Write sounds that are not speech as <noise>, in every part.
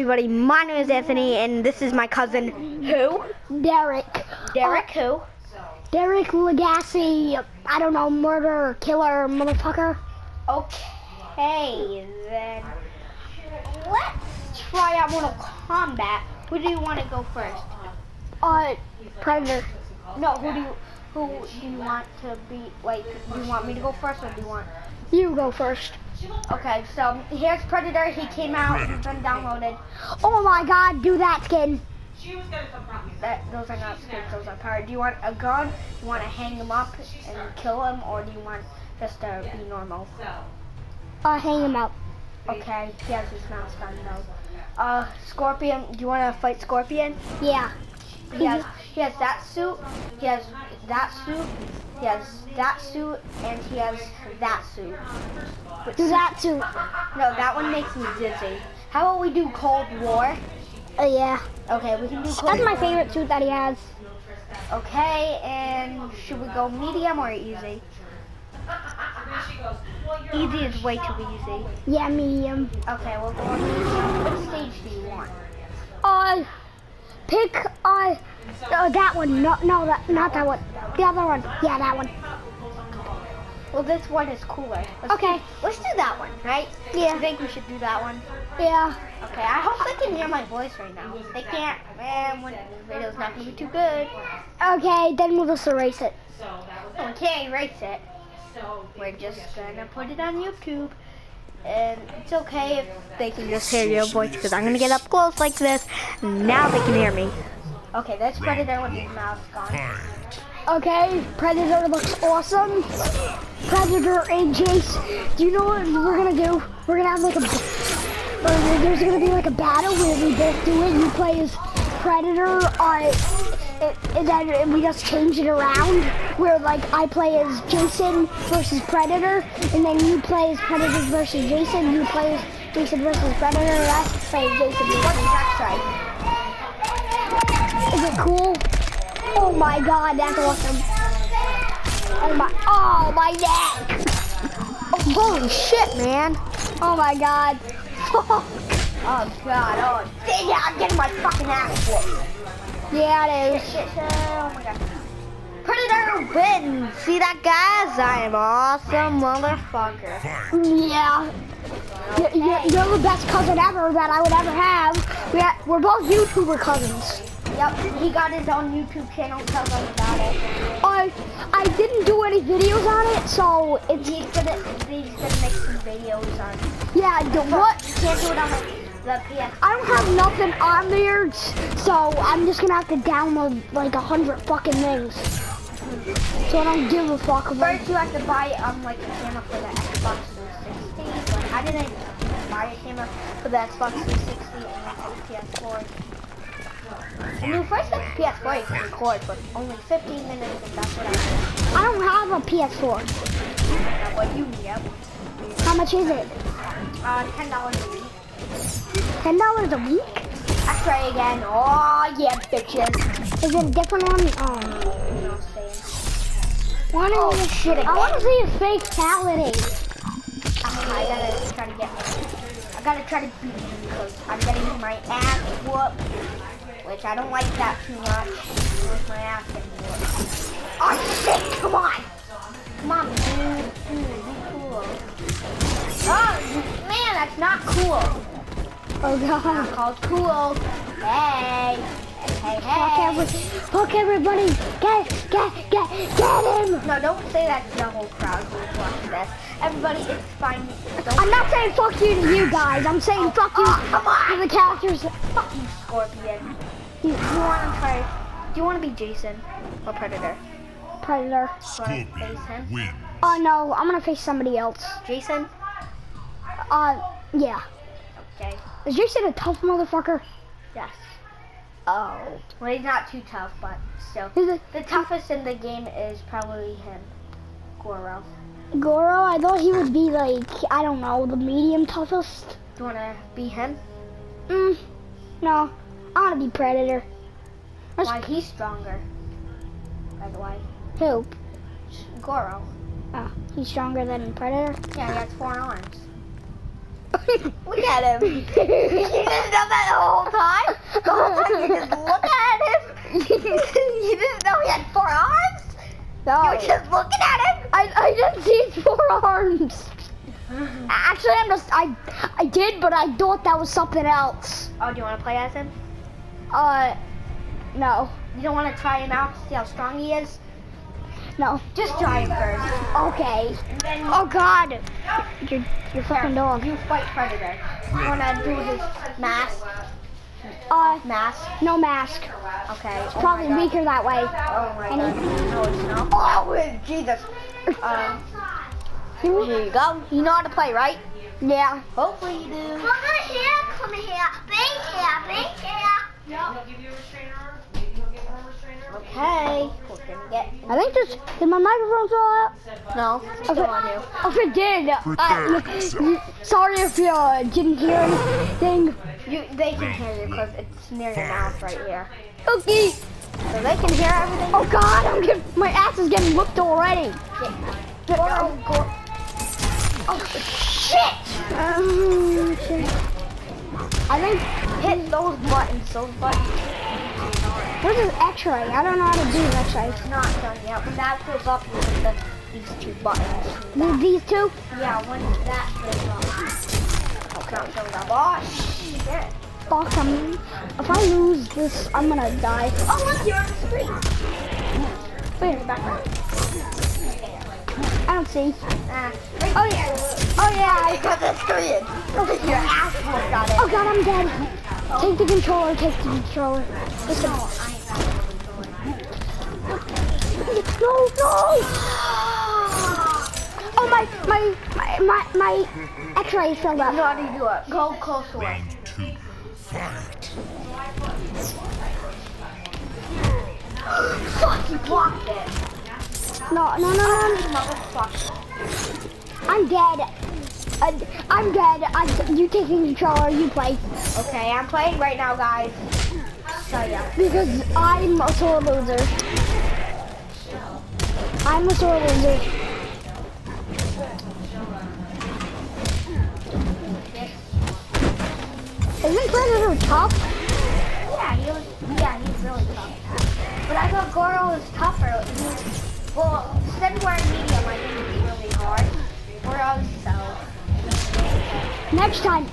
everybody, my name is Anthony, and this is my cousin, who? Derek. Derek, who? Derek Legacy, I don't know, murder, killer, motherfucker. Okay, then let's try out Mortal Kombat. Who do you want to go first? Uh, Predator. No, who do you, who do you want to be, like, do you want me to go first, or do you want, You go first. Okay, so here's Predator, he came out, he's been downloaded. Oh my god, do that skin. That, those are not skins, those are power. Do you want a gun? You want to hang him up and kill him, or do you want just to be normal? Uh, hang him up. Okay, he has his mouse gun though. Uh, Scorpion, do you want to fight Scorpion? Yeah. He has, he has that suit, he has that suit, he has that suit, and he has that suit. Which- that suit. No, that one makes me dizzy. How about we do Cold War? Uh, yeah. Okay, we can do Cold That's my War. favorite suit that he has. Okay, and should we go medium or easy? Easy is way too easy. Yeah, medium. Okay, we'll go on medium. What stage do you want? Uh, pick, uh, uh that one. No, no, that, not that one. The other one. Yeah, that one. Well, this one is cooler. Let's Okay. Do, let's do that one, right? Yeah. You think we should do that one? Yeah. Okay, I hope they can hear my voice right now. If they can't, man, when the video's not gonna be too good. Okay, then we'll just erase it. We can't erase it. We're just gonna put it on YouTube. And it's okay if they can just hear your voice because I'm gonna get up close like this. Now they can hear me. Okay, that's Predator with his mouth gone. Okay, Predator looks awesome. Predator and Chase, Do you know what we're gonna do? We're gonna have like a. Uh, there's gonna be like a battle where we both do it. You play as Predator, uh, and then we just change it around. Where like I play as Jason versus Predator, and then you play as Predator versus Jason. You play as Jason versus Predator. and I play as Jason versus. Right. Is it cool? Oh my god, that's awesome. Oh my, oh my neck. Oh, holy shit, man. Oh my god. <laughs> Oh god, oh dang it, I'm getting my fucking ass whooped. Yeah, it is. Shit, shit, oh my god. Predator wins! See that, guys? I am awesome, motherfucker. Yeah. You're, you're, you're the best cousin ever that I would ever have. We're, we're both YouTuber cousins. Yep, he got his own YouTube channel. Tell them about it. I, I didn't do any videos on it, so it's, He's gonna, he's gonna make some videos on. It. yeah, the, what? You can't do it on the, the PS. I don't have nothing on there, so I'm just gonna have to download like a hundred fucking things. So I don't give a fuck about First, you have to buy um like a camera for the Xbox 360. But I didn't buy a camera for the Xbox 360 and the PS4. When you first the PS4, you can record, but only 15 minutes, and that's what I did. I don't have a PS4. Now, what you yep. How much is it? Uh, ten dollars a week. Ten dollars a week? Let's try again. Oh yeah, bitches. Is it different one? Oh. You I'm? Wanna Oh, see- shit I want to see a fatality. Ah, I gotta try to get. I gotta try to beat you because I'm getting my ass whooped, which I don't like that too much. With my ass getting whooped. Oh shit! Come on! Come on, dude. Dude, be cool. Oh man, that's not cool. Oh god. Not called cool. Hey, hey, Fuck, hey. every, fuck everybody. Get, get, get, get him. No, don't say that to the whole crowd who's watching this. Everybody, it's fine. Don't I'm not saying fuck you to you guys. I'm saying fuck you Oh, come on. to the characters. Fuck you, Scorpion. Do you want to try? Do you want to be Jason or Predator? Predator. Wanna face wins. Oh no, I'm gonna face somebody else. Jason? Uh, yeah. Okay. Is Jason a tough motherfucker? Yes. Oh. Well, he's not too tough, but still. It The toughest in the game is probably him, Goro. Goro? I thought he would be like, I don't know, the medium toughest. Do you want to be him? Mm, no. I wanna be Predator. That's Why he's stronger? By the way, who? Goro. Oh, he's stronger than Predator? Yeah, he has four arms. Look at him. you didn't know that the whole time? The whole time you just look at him? <laughs> you didn't know he had four arms? no, You were just looking at him? I, I didn't see his forearms. Actually, I'm just I I did, but I thought that was something else. Oh, do you want to play as him? Uh, no, You don't want to try him out to see how strong he is? No. Just try him first. Okay. Oh God, you're you're fucking dog. you fight Predator. You want to do his mask? Uh, Mask? no mask. Okay. Oh Probably weaker that way. Oh my And god. No, it's not. Oh, Jesus. Um, here you go. You know how to play, right? Yeah. Hopefully you do. Come here, come here, be here, be here. Okay. I think this did my microphone fall out. No, it's still on you. Oh, it did. Uh, y- sorry if you uh, didn't hear anything. You, they can hear you because it's near your mouth right here. Okay. So they can hear everything. Oh God, I'm getting, my ass is getting whooped already. Goro, Goro. Oh shit! Um, shit. I think Hit those buttons. Those buttons. Where's this X-ray? I don't know how to do an X-ray. It's not done yet. When that goes up, you hit the, these two buttons. Th- These two? Yeah, when that goes up. It's not showing up. Oh shit! Fuck, I'm, if I lose this, I'm gonna die. Oh look, you're on the screen. Wait, back. I don't see. Ah, Oh yeah. Oh yeah. I got the screen. Oh, Your asshole got it. Oh God, I'm dead. Take the controller. Take the controller. Listen. No, no. Oh my, my, my, my, my X-ray filled You know up. how to do it. Go close to it. Round two. Fight. Fuck, you blocked it. No, no, no, no. I'm dead. I, I'm dead. I, you taking control controller. You play Okay, I'm playing right now, guys. So yeah. because I'm a sore loser. I'm a sore loser. Isn't Predator tough? Yeah, he was. Yeah, he's really tough. But I thought Goro was tougher. He, well, instead of wearing medium, I think it's really hard. Goro's so. Next time,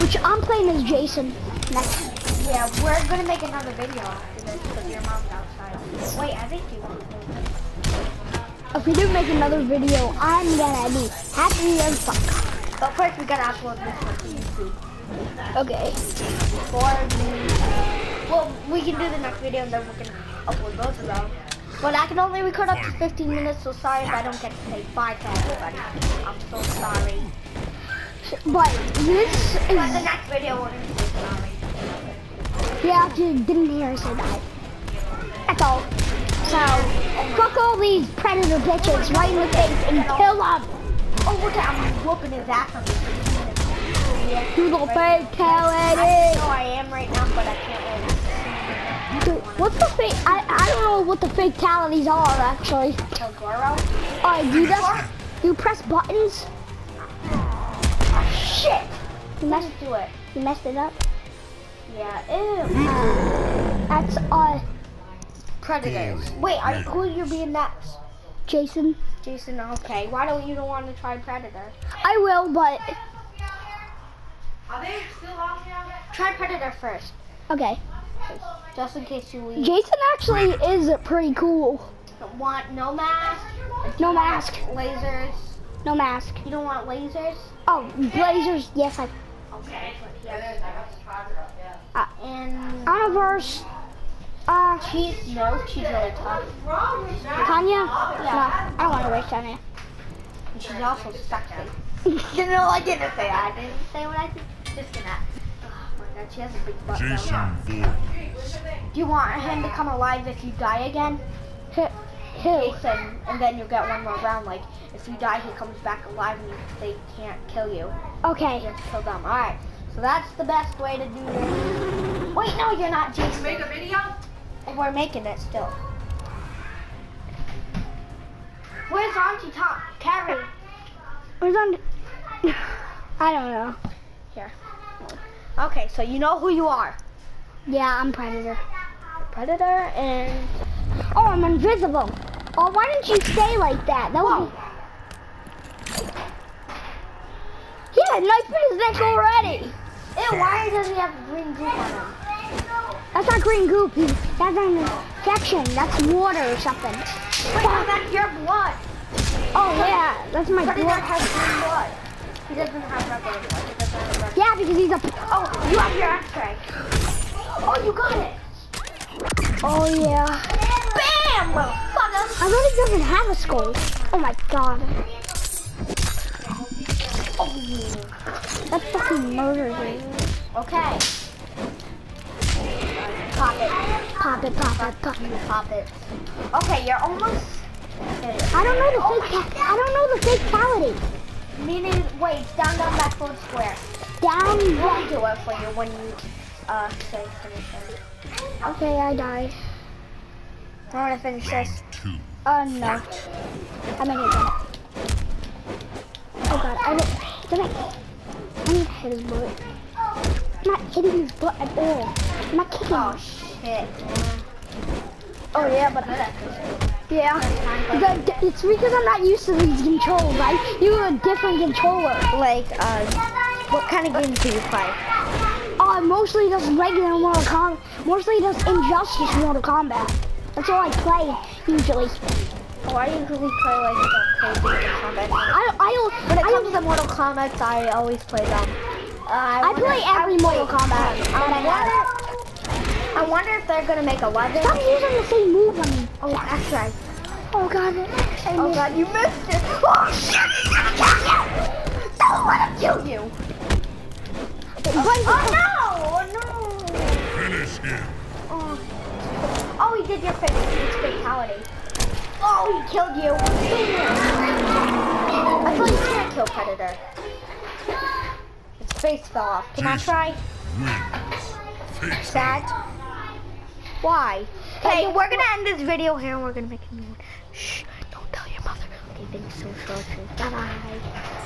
which I'm playing as Jason. Next. Yeah, we're gonna make another video after this because your mom's outside. Wait, I think you want to. If we do make another video, I'm gonna be happy as fuck. But first, we gotta upload this one to YouTube. Okay. Or we, well, we can do the next video and then we can upload both of them. But I can only record up to 15 minutes, so sorry if I don't get to say bye to everybody. I'm so sorry. But this is... But the next video, we're gonna say sorry. yeah. You didn't hear say that, that's all. So fuck all these predator bitches right in the face and kill them. Oh, look at I'm whooping his ass on this. Yeah. Do the I fatality. know I am right now, but I can't really Dude, What's the fake? I I don't know what the fatalities are actually. kill Goro. Uh, you just you press buttons. Shit! You messed Let's do it. you messed it up. Yeah, ew. That's uh Predators. Wait, are, who are you being next? Jason. Jason, okay. Why don't you don't want to try Predator? I will, but Are they still out here? Try Predator first, okay. just in case you leave. Jason actually is pretty cool. want no mask? No mask. Lasers? No mask. You don't want lasers? Oh, blazers. Yes, I. Okay. Uh, And Oniverse. Uh, she's no, she's really tough. Tanya. Yeah. No, I don't want to waste Tanya. And she's also sexy. <laughs> you know, I didn't say that. I didn't say what I think. Just in that. Oh my god, she has a big butt. though. Jason Voorhees. Do you want him to come alive if you die again? Who? Who? Jason, and then you'll get one more round. Like, if you die, he comes back alive and they can't kill you. Okay. You Okay. have to kill them. Alright, so that's the best way to do this. Wait, no, you're not Jason. Make a video? We're making it still. Where's Auntie Tom? Carrie. Where's Auntie? <laughs> I don't know. Here. Okay, so you know who you are. Yeah, I'm Predator. Predator and Oh, I'm invisible. Oh, why didn't you stay like that? That would. Yeah, knife in his neck already. Ew, why does he have green goop on him? That's not green goop. That's an infection. That's water or something. Wait, no, that's your blood. Oh, yeah. That's my Predator blood. has green blood. He doesn't have regular blood. He doesn't have regular Yeah, because he's a... Oh, you have your x-ray. Oh, you got it. Oh, yeah. I he doesn't have a skull. Oh, my God. That fucking murders me. Okay. Pop it. Pop it, pop it, pop it. Pop it. Okay, you're almost. I don't know the fake. I don't know the fatality. Meaning, wait, down, down, back, forward, square. Down. We'll do it for you when you uh, say finish it. Okay, I died. I want to finish this. Uh, no. I'm gonna it done. Oh god, I didn't. Did I? I need to hit his butt. I'm not hitting his butt at all. I'm not kicking Oh, shit. Oh yeah, but yeah. The- it's because I'm not used to these controls, right? You have a different controller. Like, uh, what kind of games do you play? Uh, mostly just regular Mortal Kombat. Mostly just Injustice Mortal Kombat. That's all I play usually. Oh, I usually play like the crazy Mortal Kombat. I I When it I, comes to Mortal Kombat, I always play them. Uh, I, I wonder- play every I- Mortal Kombat I I wonder. I wonder if they're gonna make 11. Stop using the same move on me. Oh, that's right. Oh god. I Oh missed. god, you missed it. Oh shit, he's gonna kill you. Don't let him kill you. Oh no, Oh no. Finish him. Oh, oh he did your finish. It's fatality. Oh, he killed you. I thought you can't kill Predator. His face fell off. Can I try? Wins. Sad. Why? Hey, we're gonna end this video here and we're gonna make a new one. Shh, don't tell your mother. Okay, thanks so much. Bye bye.